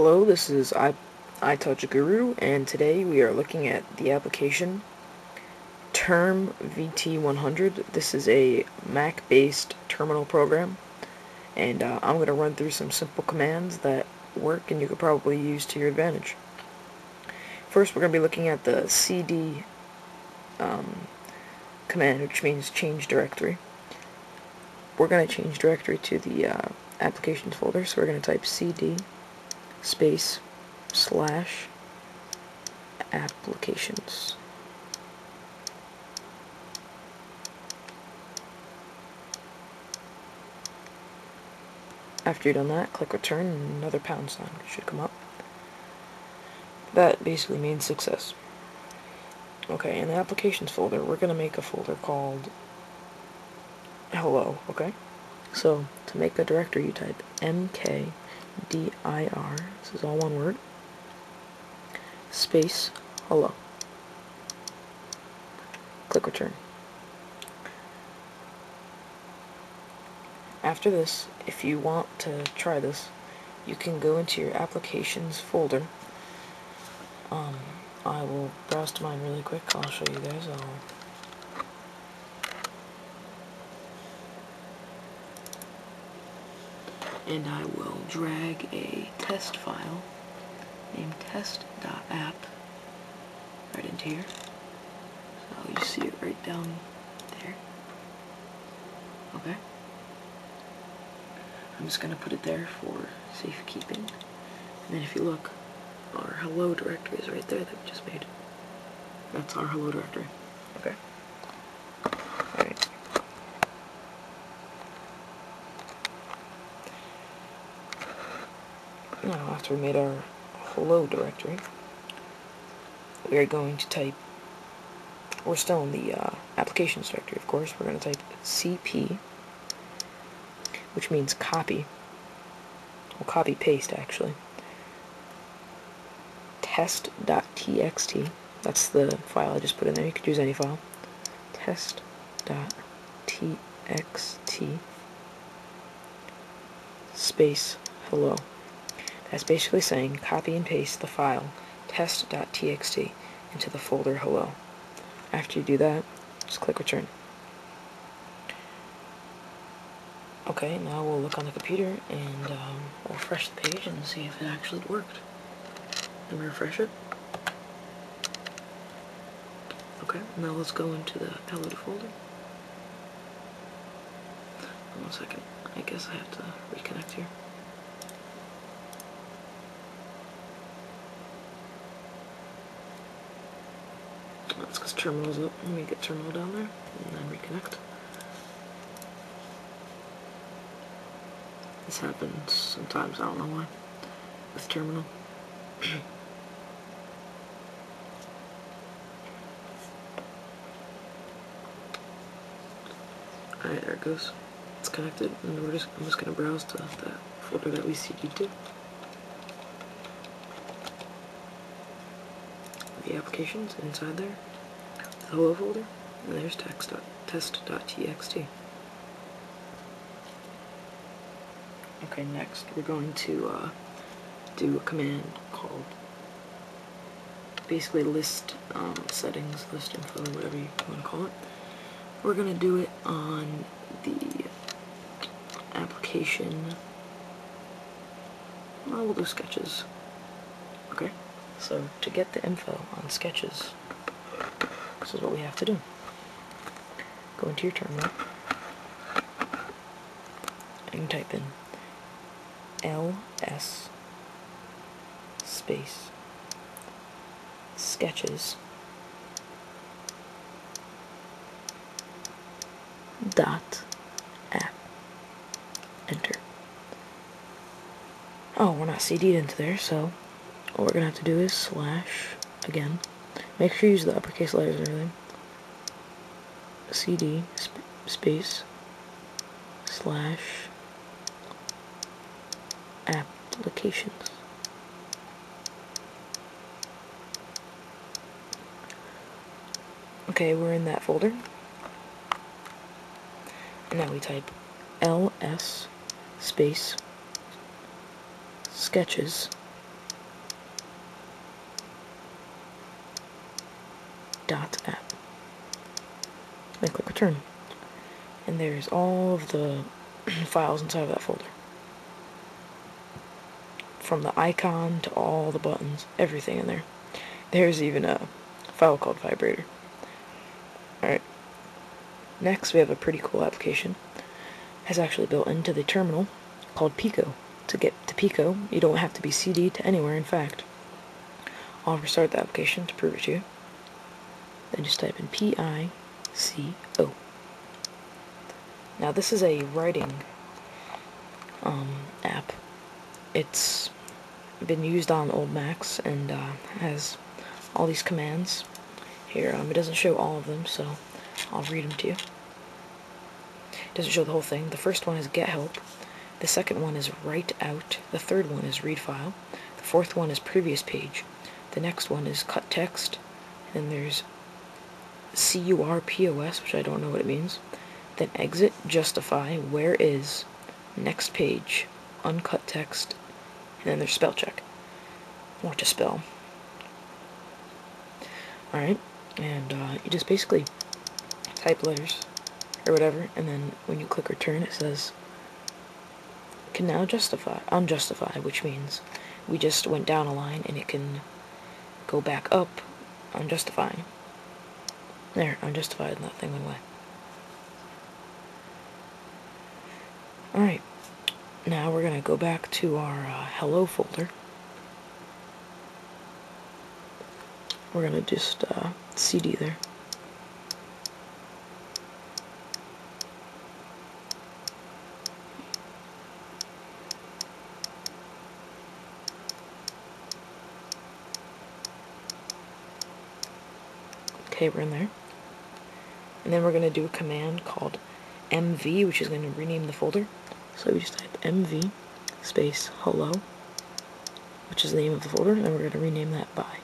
Hello, this is I, Guru, and today we are looking at the application Term VT100. This is a Mac-based terminal program, and uh, I'm going to run through some simple commands that work and you could probably use to your advantage. First, we're going to be looking at the cd um, command, which means change directory. We're going to change directory to the uh, applications folder, so we're going to type cd space slash applications. After you've done that, click return and another pound sign should come up. That basically means success. Okay, in the applications folder, we're going to make a folder called hello, okay? So, to make a directory, you type mk D-I-R, this is all one word, space, hello. Click return. After this, if you want to try this, you can go into your applications folder. Um, I will browse to mine really quick. I'll show you guys. I'll and I will drag a test file named test.app right into here. So you see it right down there. Okay. I'm just going to put it there for safekeeping. And then if you look, our hello directory is right there that we just made. That's our hello directory. Okay. Now, after we made our hello directory, we are going to type, we're still in the uh, applications directory, of course, we're going to type cp, which means copy, well, copy paste actually, test.txt, that's the file I just put in there, you could use any file, test.txt space hello. That's basically saying copy and paste the file test.txt into the folder hello. After you do that, just click return. Okay, now we'll look on the computer and um, we'll refresh the page and see if it actually worked. Let me refresh it. Okay, now let's go into the hello folder. One second, I guess I have to reconnect here. That's because terminal's up. Let me get terminal down there and then reconnect. This happens sometimes, I don't know why, with terminal. Alright, there it goes. It's connected, and we're just I'm just gonna browse to that folder that we cd to. The applications inside there hello folder, and there's test.txt. Okay, next we're going to uh, do a command called basically list um, settings, list info, whatever you want to call it. We're going to do it on the application, well, we'll do sketches. Okay, so to get the info on sketches, this is what we have to do. Go into your terminal and type in ls space sketches dot app. Enter. Oh, we're not CD'd into there, so all we're gonna have to do is slash again Make sure you use the uppercase letters and everything. CD sp space slash applications. Okay, we're in that folder. And now we type ls space sketches dot app. Then click return. And there's all of the files inside of that folder. From the icon to all the buttons, everything in there. There's even a file called vibrator. Alright. Next we have a pretty cool application. It's actually built into the terminal called Pico. To get to Pico, you don't have to be CD to anywhere, in fact. I'll restart the application to prove it to you. Then just type in P-I-C-O. Now this is a writing um, app. It's been used on old Macs and uh, has all these commands. Here, um, it doesn't show all of them, so I'll read them to you. It doesn't show the whole thing. The first one is get help. The second one is write out. The third one is read file. The fourth one is previous page. The next one is cut text. And there's C-U-R-P-O-S, which I don't know what it means. Then exit, justify, where is, next page, uncut text, and then there's spell check. What to spell. Alright, and uh, you just basically type letters or whatever, and then when you click return it says can now justify, unjustify, which means we just went down a line and it can go back up unjustifying. There, unjustified, and that thing went away. Alright, now we're going to go back to our uh, hello folder. We're going to just uh, CD there. Okay, we're in there. And then we're going to do a command called mv, which is going to rename the folder. So we just type mv space hello, which is the name of the folder, and then we're going to rename that by.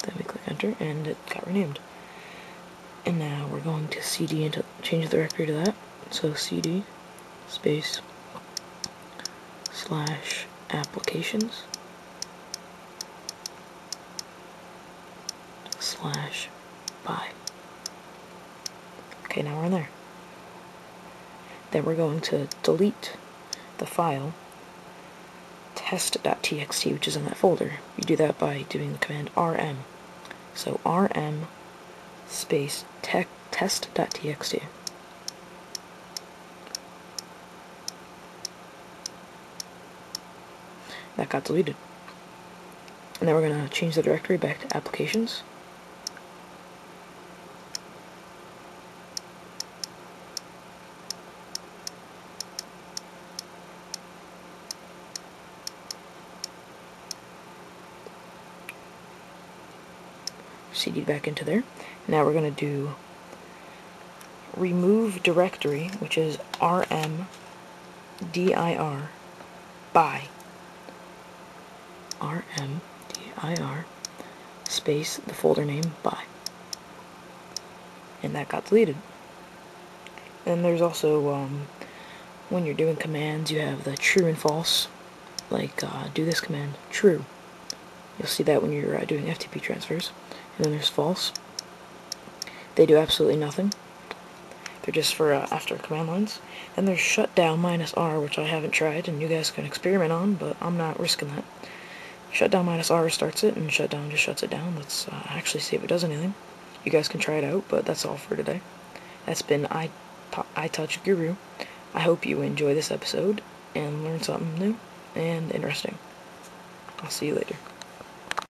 Then we click enter, and it got renamed. And now we're going to cd and change the directory to that. So cd space slash applications slash by. Okay, now we're in there. Then we're going to delete the file test.txt, which is in that folder. You do that by doing the command rm. So rm space test.txt. That got deleted. And then we're going to change the directory back to applications. Cd back into there. Now we're going to do remove directory, which is rmdir by rmdir space the folder name by. And that got deleted. And there's also, um, when you're doing commands, you have the true and false. Like, uh, do this command, true. You'll see that when you're uh, doing FTP transfers and then there's false. They do absolutely nothing. They're just for uh, after command lines. Then there's shutdown minus R, which I haven't tried, and you guys can experiment on, but I'm not risking that. Shutdown minus R starts it, and shutdown just shuts it down. Let's uh, actually see if it does anything. You guys can try it out, but that's all for today. That's been I, iTouch Guru. I hope you enjoy this episode and learn something new and interesting. I'll see you later.